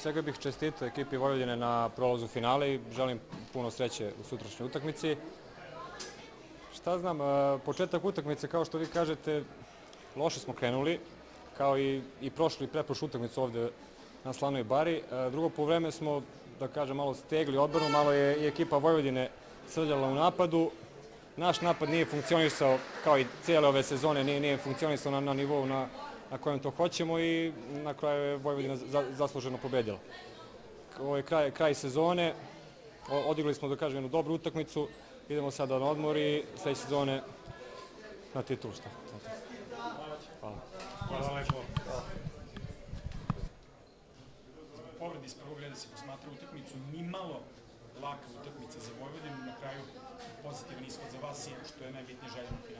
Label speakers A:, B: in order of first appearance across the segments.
A: svega bih čestitao ekipi Vojvodine na prolazu finale i želim puno sreće u sutrašnjoj utakmici. Šta znam, e, početak utakmice, kao što vi kažete, loše smo krenuli, kao i, i prošli i preprošlu utakmicu ovde na Slanoj bari. E, drugo po vreme smo, da kažem, malo stegli odbranu, malo je i ekipa Vojvodine srljala u napadu. Naš napad nije funkcionisao, kao i cijele ove sezone, nije, nije funkcionisao na, na nivou na, na kojem to hoćemo i na kraju je Vojvodina za, zasluženo pobedila. Ovo je kraj, kraj sezone, odigli smo, da kažem, jednu dobru utakmicu, idemo sada na odmor i sledeće sezone na titul. Šta? Hvala.
B: Hvala lepo. Povredi iz prvog reda se posmatra utakmicu ni malo laka utakmica za Vojvodinu, na kraju pozitivan ishod za vas i što je najbitnije finalu.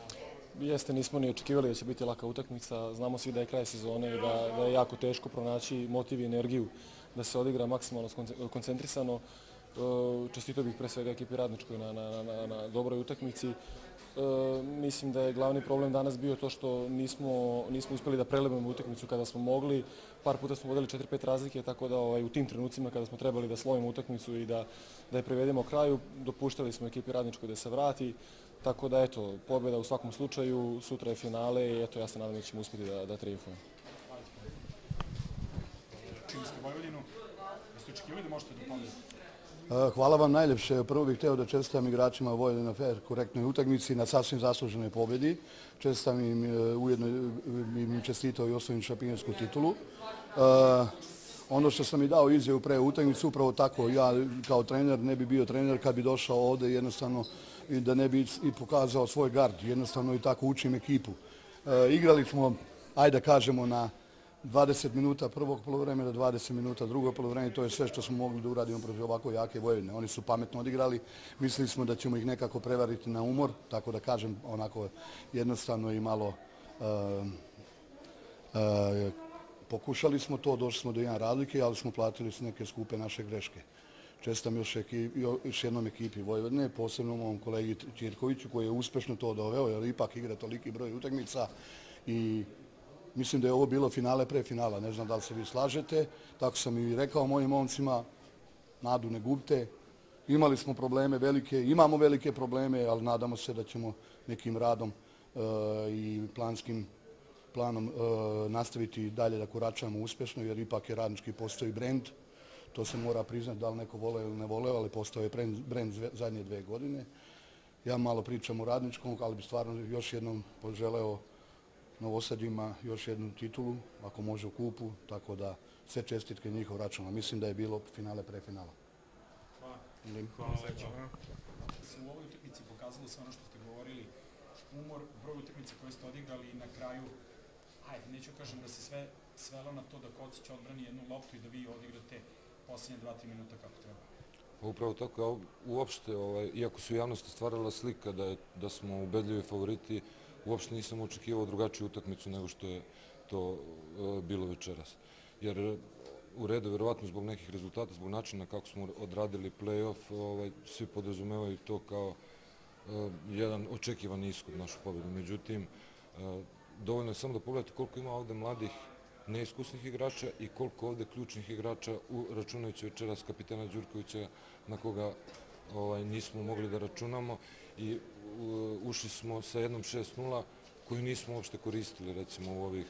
C: Jeste, nismo ni očekivali da će biti laka utakmica. Znamo svi da je kraj sezone i da, da je jako teško pronaći motiv i energiju da se odigra maksimalno koncentrisano. E, čestito bih pre svega ekipi Radničkoj na, na, na, na dobroj utakmici. E, mislim da je glavni problem danas bio to što nismo, nismo uspeli da prelebimo utakmicu kada smo mogli. Par puta smo vodili 4-5 razlike, tako da ovaj, u tim trenucima kada smo trebali da slovimo utakmicu i da, da je prevedemo kraju, dopuštali smo ekipi Radničkoj da se vrati. Tako da eto, pobjeda u svakom slučaju, sutra je finale i eto ja se nadam da ćemo uspjeti da, da triumfujemo.
B: Čini ste Vojvodinu, jeste očekivali da možete da pobedite?
D: E, Hvala vam najljepše. Prvo bih hteo da čestitam igračima Vojvodina Fair korektnoj utakmici na sasvim zasluženoj pobjedi. Čestitam im e, ujedno e, im čestitao i osvojim šampionsku titulu. Ono što sam i dao izjavu pre utakmice, upravo tako, ja kao trener ne bi bio trener kad bi došao ovde jednostavno i da ne bi i pokazao svoj gard. Jednostavno i tako učim ekipu. Igrali smo, ajde da kažemo, na 20 minuta prvog polovremena, 20 minuta drugog polovremena to je sve što smo mogli da uradimo protiv ovako jake Vojvodine. Oni su pametno odigrali, mislili smo da ćemo ih nekako prevariti na umor, tako da kažem onako jednostavno i malo uh, pokušali smo to, došli smo do jedan razlike, ali smo platili neke skupe naše greške. Čestam još, još jednom ekipi Vojvodine, posebno mom kolegi Čirkoviću koji je uspešno to doveo, jer ipak igra toliki broj utakmica i Mislim da je ovo bilo finale pre finala, ne znam da li se vi slažete. Tako sam i rekao mojim momcima, nadu ne gubite. Imali smo probleme velike, imamo velike probleme, ali nadamo se da ćemo nekim radom e, i planskim planom e, nastaviti dalje da koračamo uspešno, jer ipak je radnički postoji brend. To se mora priznati da li neko vole ili ne vole, ali postao je brend, brend zadnje dve godine. Ja malo pričam o radničkom, ali bi stvarno još jednom poželeo Novosadima još jednu titulu, ako može u kupu, tako da sve čestitke njihov računa. Mislim da je bilo finale pre finala.
B: Hvala. Hvala Se u ovoj utakmici pokazalo sve ono što ste govorili, umor, broj utakmice koje ste odigrali i na kraju, hajde, neću kažem da se sve svelo na to da Kocić odbrani jednu loptu i da vi odigrate posljednje 2-3 minuta kako treba.
E: Upravo tako, uopšte, ovaj, iako su javnosti stvarala slika da, je, da smo ubedljivi favoriti, uopšte nisam očekivao drugačiju utakmicu nego što je to e, bilo večeras. Jer e, u redu, verovatno zbog nekih rezultata, zbog načina kako smo odradili play-off, ovaj, svi podrazumevaju to kao e, jedan očekivan ishod našu pobedu. Međutim, dovoljno je samo da pogledate koliko ima ovde mladih neiskusnih igrača i koliko ovde ključnih igrača, u, računajući večeras kapitana Đurkovića na koga ovaj, nismo mogli da računamo i ušli smo sa jednom 6-0 koju nismo uopšte koristili recimo u ovih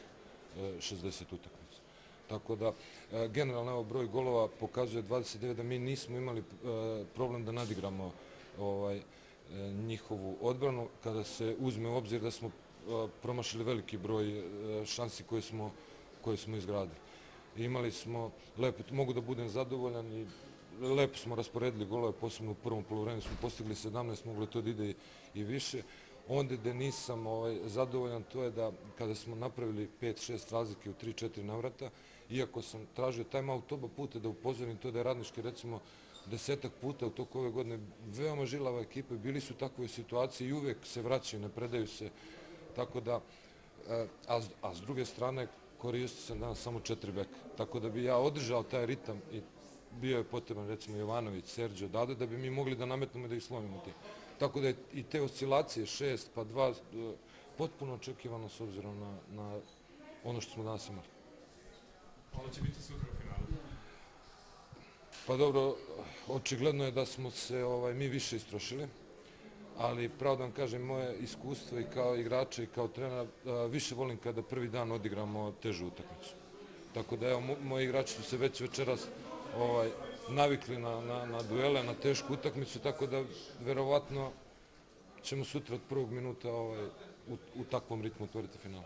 E: 60 e, utakmica. Tako da, e, generalno evo broj golova pokazuje 29 da mi nismo imali e, problem da nadigramo ovaj, njihovu odbranu kada se uzme u obzir da smo promašili veliki broj šansi koje smo, koje smo izgradili. Imali smo, lepo, mogu da budem zadovoljan i lepo smo rasporedili golove, posebno u prvom polovremenu smo postigli 17, moglo to da ide i više. Onda gde nisam ovaj, zadovoljan, to je da kada smo napravili 5-6 razlike u 3-4 navrata, iako sam tražio timeout oba puta da upozorim to da je radnički recimo desetak puta u toku ove godine veoma žilava ekipa, bili su u takvoj situaciji i uvek se vraćaju, ne predaju se, tako da, e, a, a s druge strane koristio sam danas samo četiri beka, tako da bi ja održao taj ritam i bio je potreban recimo Jovanović, Serđo, Dado, da bi mi mogli da nametnemo da ih slomimo ti. Tako da je i te oscilacije, šest pa dva, e, potpuno očekivano s obzirom na, na ono što smo danas imali.
B: Hvala će biti sutra u finalu?
E: Pa dobro, očigledno je da smo se ovaj, mi više istrošili, ali pravo da vam kažem, moje iskustvo i kao igrača i kao trener, više volim kada prvi dan odigramo težu utakmicu. Tako da evo, moji igrači su se već večeras ovaj, navikli na, na, na duele, na tešku utakmicu, tako da verovatno ćemo sutra od prvog minuta ovaj, u, u takvom ritmu otvoriti final.